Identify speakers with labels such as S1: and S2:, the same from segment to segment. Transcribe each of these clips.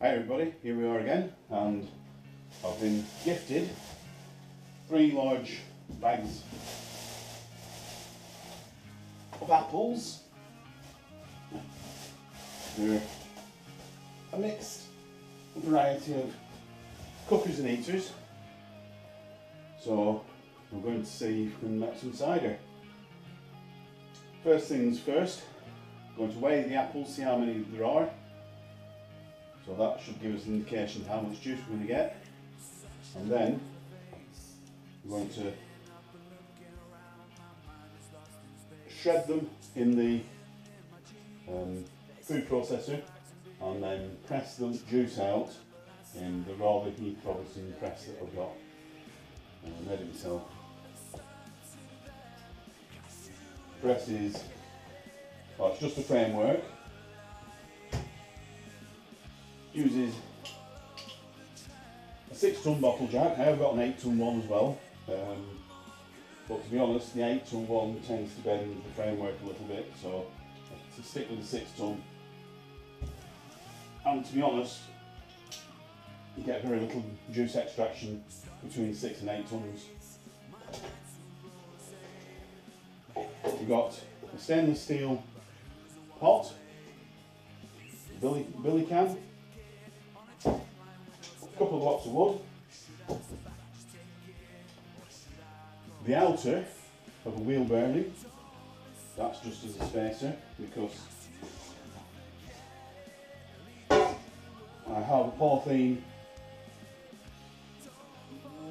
S1: Hi everybody, here we are again and I've been gifted three large bags of apples. They're a mixed variety of cookers and eaters. So we're going to see if we can make some cider. First things first, I'm going to weigh the apples, see how many there are. So that should give us an indication of how much juice we're going to get. And then we're going to shred them in the um, food processor and then press the juice out in the rather Heath Robinson press that I've got. And I made it myself. Press is, well, it's just a framework. Uses a six ton bottle jack. I have got an eight ton one as well. Um, but to be honest, the 8 ton one tends to bend the framework a little bit, so to stick with the 6 ton. And to be honest, you get very little juice extraction between 6 and 8 tons. You've got a stainless steel pot, billy, billy can, couple of blocks of wood, the outer of a wheel bearing, that's just as a spacer because I have a polythene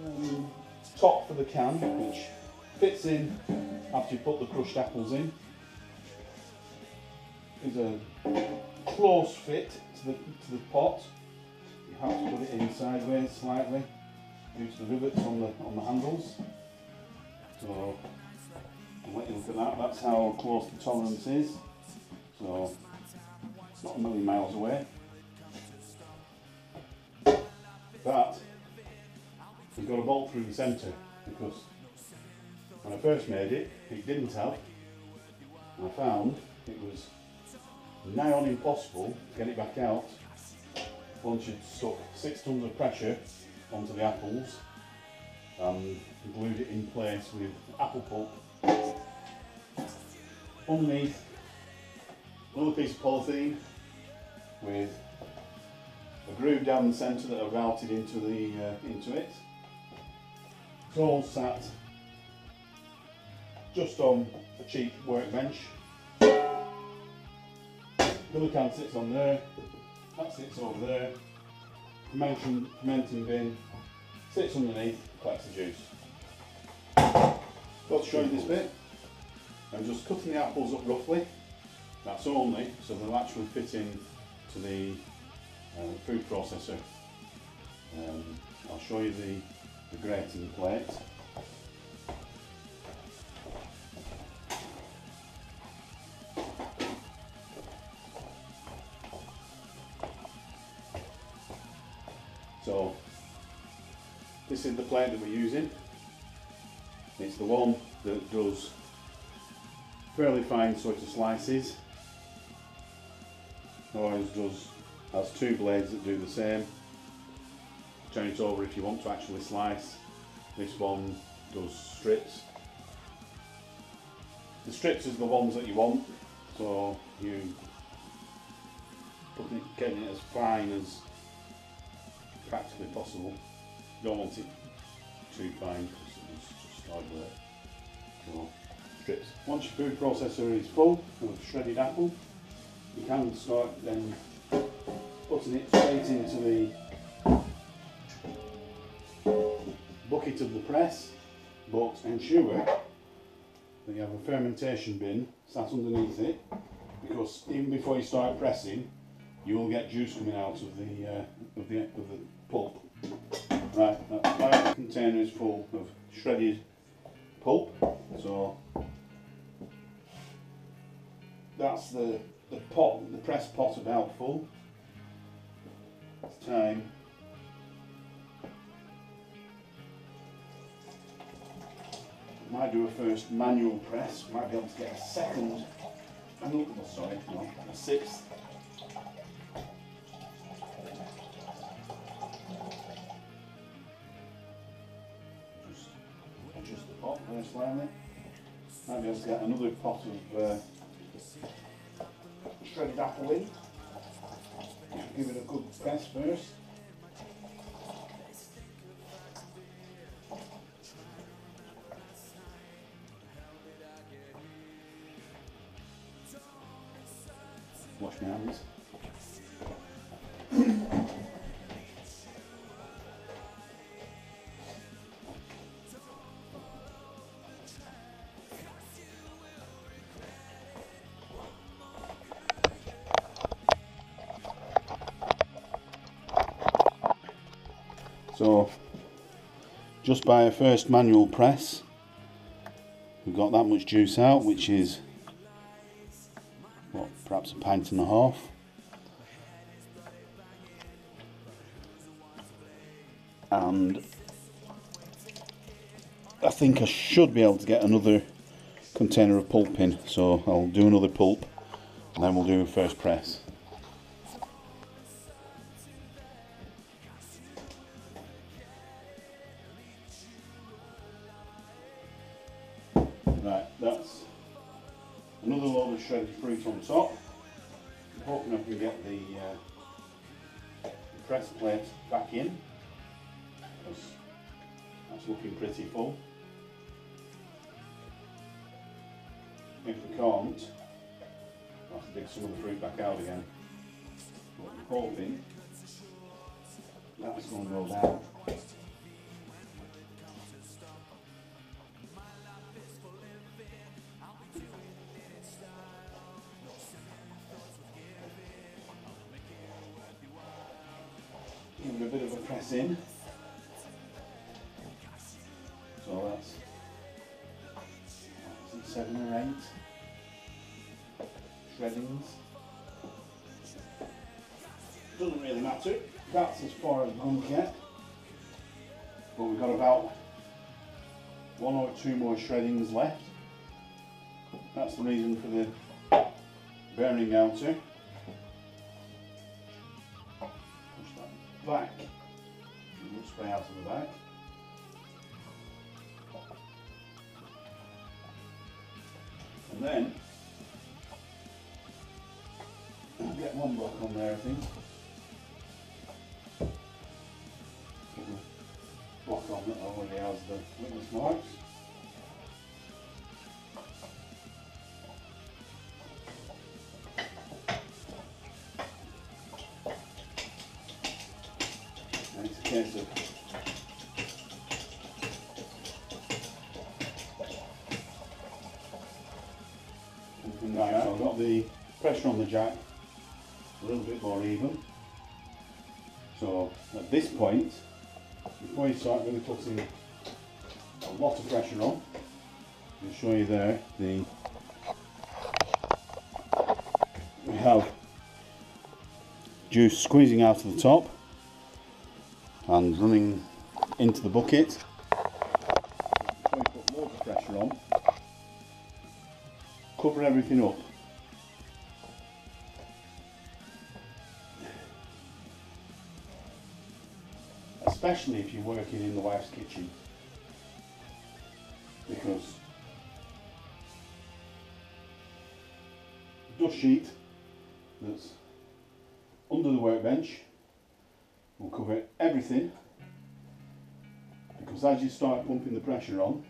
S1: um, top for the can which fits in after you put the crushed apples in. Is a close fit to the, to the pot. To put it in sideways slightly due to the rivets on the, on the handles. So I'll let you look at that. That's how close the tolerance is. So it's not a million miles away. But we've got a bolt through the centre because when I first made it, it didn't have. I found it was nigh on impossible to get it back out once you'd stuck six tons of pressure onto the apples and glued it in place with apple pulp. Underneath, another piece of polythene with a groove down the centre that I routed into the uh, into it. It's all sat just on a cheap workbench. Billy can sits on there, that sits over there. Fermenting, fermenting bin sits underneath, collects the juice. Got to show you this bit. I'm just cutting the apples up roughly. That's only so they'll actually fit in to the uh, food processor. Um, I'll show you the, the grating plate. So this is the plate that we're using. It's the one that does fairly fine sort of slices. Ours does has two blades that do the same. Turn it over if you want to actually slice. This one does strips. The strips is the ones that you want, so you put it, getting it as fine as practically possible. Don't want it too fine because it's just hard work. So, strips. Once your food processor is full of shredded apple, you can start then putting it straight into the bucket of the press, but ensure that you have a fermentation bin sat underneath it, because even before you start pressing, you will get juice coming out of the uh, of the of the pulp. Right, that container is full of shredded pulp, so that's the the pot, the press pot about full. It's time might do a first manual press, might be able to get a second, and oh, sorry, no, a sixth. There slightly. Might to get another pot of uh, shredded apple in. Give it a good press first. Wash my hands. So just by a first manual press we've got that much juice out which is what perhaps a pint and a half. And I think I should be able to get another container of pulp in so I'll do another pulp and then we'll do a first press load shredded fruit on top. I'm hoping I can get the, uh, the press plate back in because that's looking pretty full. If we can't, I'll have to dig some of the fruit back out again. But I'm hoping that's going to go down. Press in. So that's seven or eight shreddings. Doesn't really matter. That's as far as I'm get. But we've got about one or two more shreddings left. That's the reason for the bearing outer. Push that back. Of. And then get one block on there, I think. Of Right, so I've got the pressure on the jack. A little bit more even. So at this point, before you start really putting a lot of pressure on, I'll show you there the we have juice squeezing out of the top and running into the bucket. You put loads of pressure on, cover everything up. Especially if you're working in the wife's kitchen. Because dust sheet that's under the workbench will cover everything. Because as you start pumping the pressure on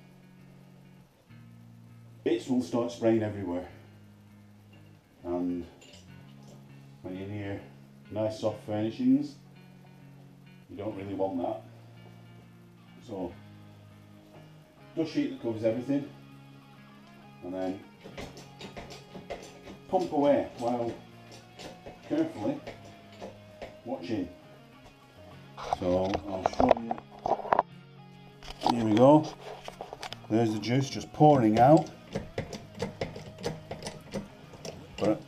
S1: bits will start spraying everywhere. And when you're near nice soft furnishings you don't really want that. So dust sheet that covers everything. And then pump away while carefully watching so I'll show you. Here we go. There's the juice just pouring out. But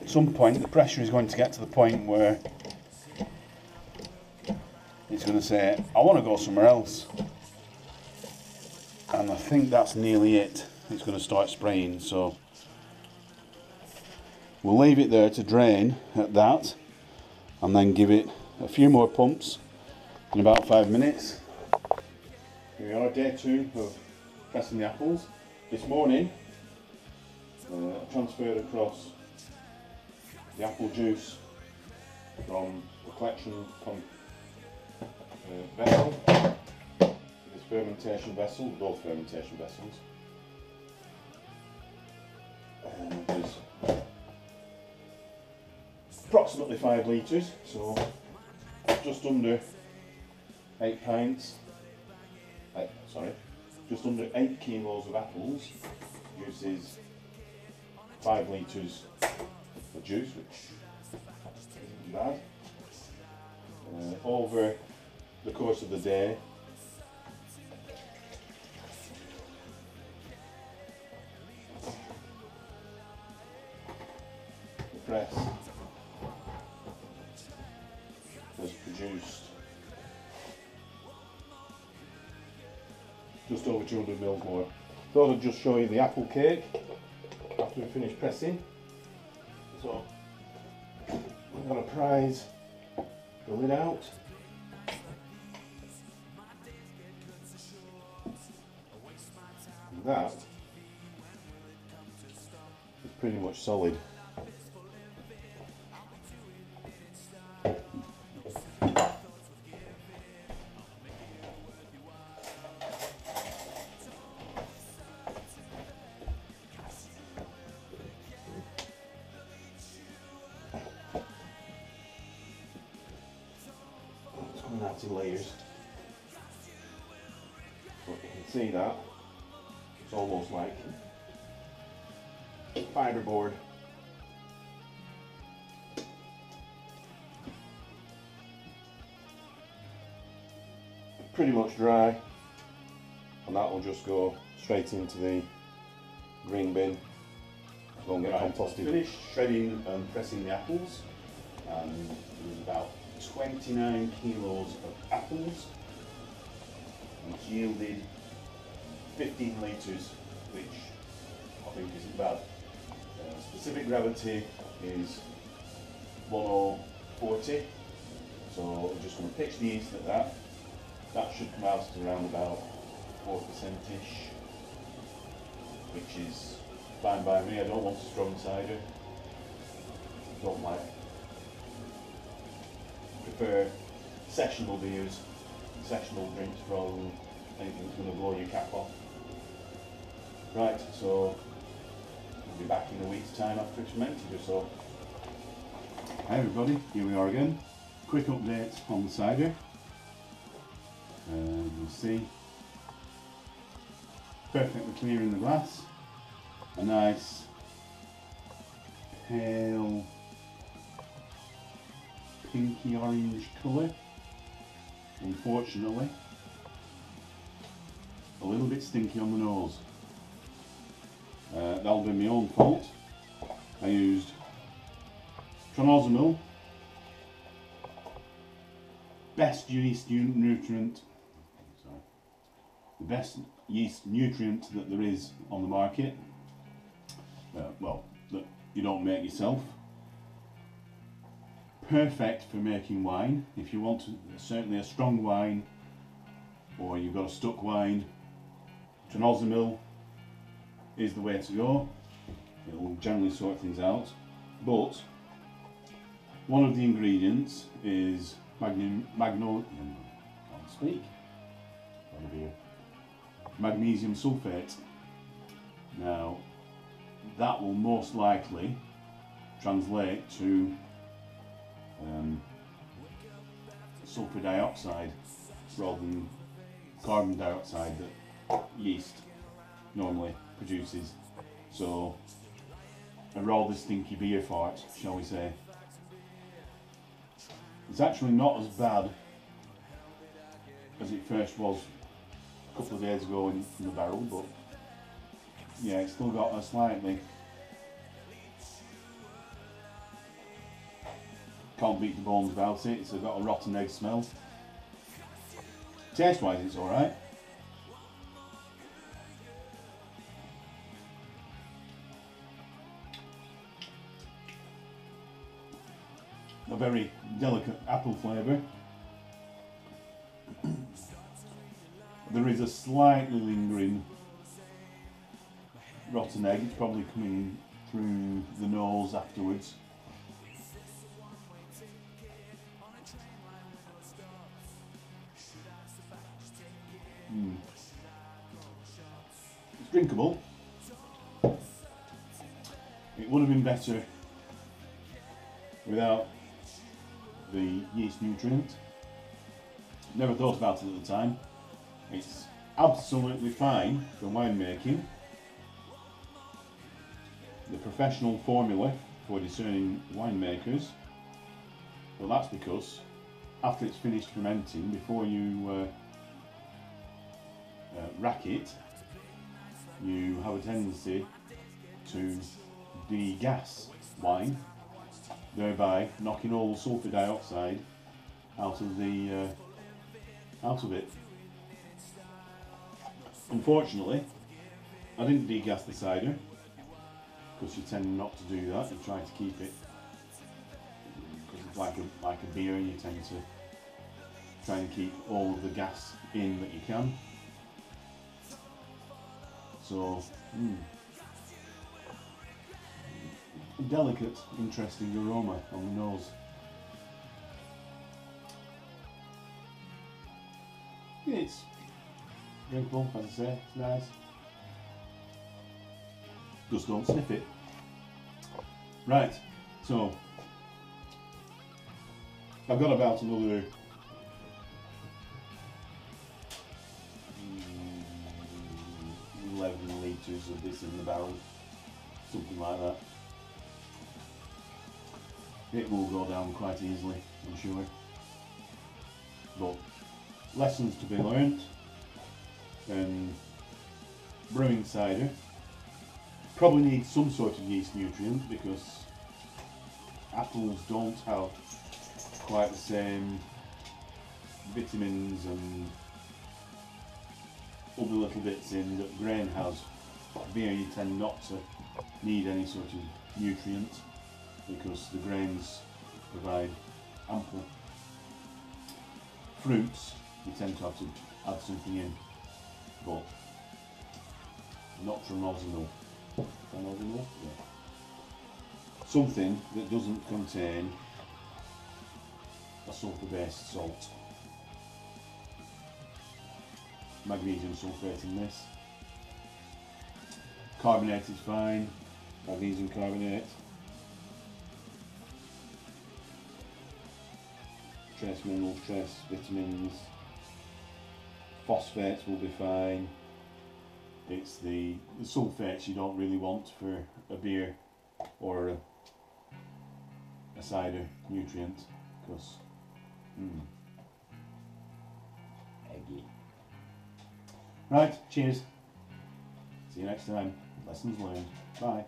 S1: at some point the pressure is going to get to the point where it's going to say I want to go somewhere else. And I think that's nearly it. It's going to start spraying so we'll leave it there to drain at that and then give it a few more pumps in about five minutes Here we are, day two of pressing the apples. This morning, uh, I transferred across the apple juice from the collection uh, vessel, this fermentation vessel, both fermentation vessels. And there's approximately five litres, so just under eight pints, eight, sorry, just under eight kilos of apples uses five litres of juice, which isn't bad. Uh, over the course of the day, just over 200 mils more. Thought I'd just show you the apple cake after we finish pressing. So, I'm going to prise the lid out. That is pretty much solid. Layers. But you can see that it's almost like fiberboard. Pretty much dry, and that will just go straight into the green bin. Go and get composted. Finished shredding and pressing the apples, and about 29 kilos of apples, which yielded 15 litres, which I think isn't bad. Uh, specific gravity is 1040, so I'm just going to pitch the yeast at that. That should come out at around about 4%ish, which is fine by me. I don't want strong cider. Don't like prefer sessional beers, sessional drinks rather than anything that's going to blow your cap off. Right, so we'll be back in a week's time after it's fermented or so. Hi everybody, here we are again. Quick update on the cider. Um, you'll see perfectly clear in the glass. A nice pale pinky orange colour. Unfortunately, a little bit stinky on the nose. Uh, that'll be my own fault. I used Tronozymol, best yeast nutrient, sorry, the best yeast nutrient that there is on the market. Uh, well, that you don't make yourself perfect for making wine. If you want to, certainly a strong wine, or you've got a stuck wine, Tronozymol is the way to go. It will generally sort things out. But one of the ingredients is magnesium. Magno, um, can't speak. Magnesium sulfate. Now, that will most likely translate to um, sulfur dioxide rather than carbon dioxide that yeast normally produces. So, a rather stinky beer fart, shall we say. It's actually not as bad as it first was a couple of days ago in, in the barrel, but yeah, it's still got a slightly can't beat the bones about it. It's got a rotten egg smell. Taste wise, it's alright. A very delicate apple flavour. there is a slightly lingering rotten egg. It's probably coming through the nose afterwards. Drinkable. It would have been better without the yeast nutrient. Never thought about it at the time. It's absolutely fine for winemaking. The professional formula for discerning winemakers. Well, that's because after it's finished fermenting, before you uh, uh, rack it, you have a tendency to degas wine, thereby knocking all the sulfur dioxide out of the uh, out of it. Unfortunately, I didn't degas the cider because you tend not to do that. You try to keep it because it's like a like a beer, and you tend to try and keep all of the gas in that you can. So, mm, delicate, interesting aroma on the nose. It's drinkable, as I say, it's nice. Just don't sniff it. Right, so I've got about another 11 litres of this in the barrel, something like that. It will go down quite easily, I'm sure. But lessons to be learnt and brewing cider probably needs some sort of yeast nutrient because apples don't have quite the same vitamins and other little bits in that grain has. Beer you tend not to need any sort of nutrient because the grains provide ample. Fruits you tend to have to add something in, but not Tronozymol? Yeah. Something that doesn't contain a sulfur-based salt. Magnesium sulfate in this. Carbonate is fine. Magnesium carbonate. Trace minerals, trace vitamins. Phosphates will be fine. It's the, the sulfates you don't really want for a beer or a, a cider nutrient because mm, eggy. Right, cheers. See you next time. Lessons learned. Bye.